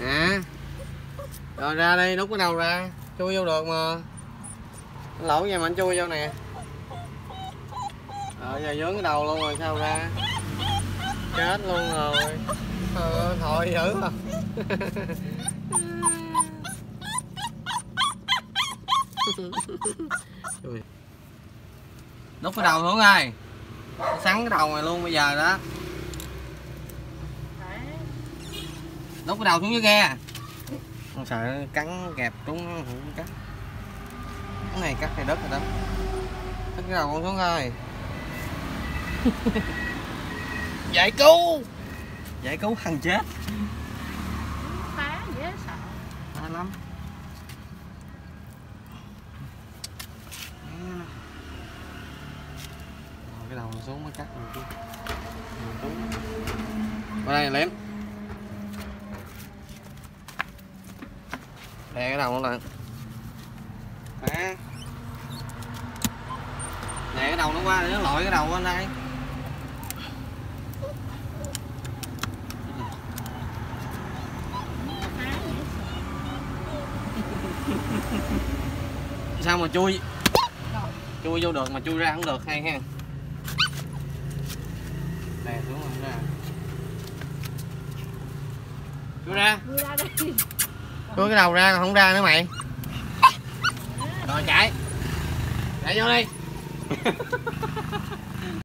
à rồi ra đây nút cái đầu ra. Chui vô được mà. Lỗ vậy mà anh chui vô nè. Rồi giờ dướng cái đầu luôn rồi sao ra? Chết luôn rồi. Ờ, thôi dữ à nút cái đầu xuống ơi. Sắn cái đầu này luôn bây giờ đó. Đút cái đầu xuống dưới ghe không sợ cắn kẹp trúng không cắn. Cái này cắt thì đất rồi đó cắt cái đầu con xuống ơi giải cứu! Giải cứu thằng chết. Phá dễ sợ. Hay lắm. Cái đầu nó xuống mới cắt được chứ. Qua đây lém đè cái đầu nó lại Đó. đè cái đầu nó qua nó lội cái đầu lên đây. Sao mà chui? Chui vô được mà chui ra không được hay ha. Đè xuống không ra. Chui ra. Đưa ra đây chui cái đầu ra còn không ra nữa mày. Rồi chạy. Chạy vô đi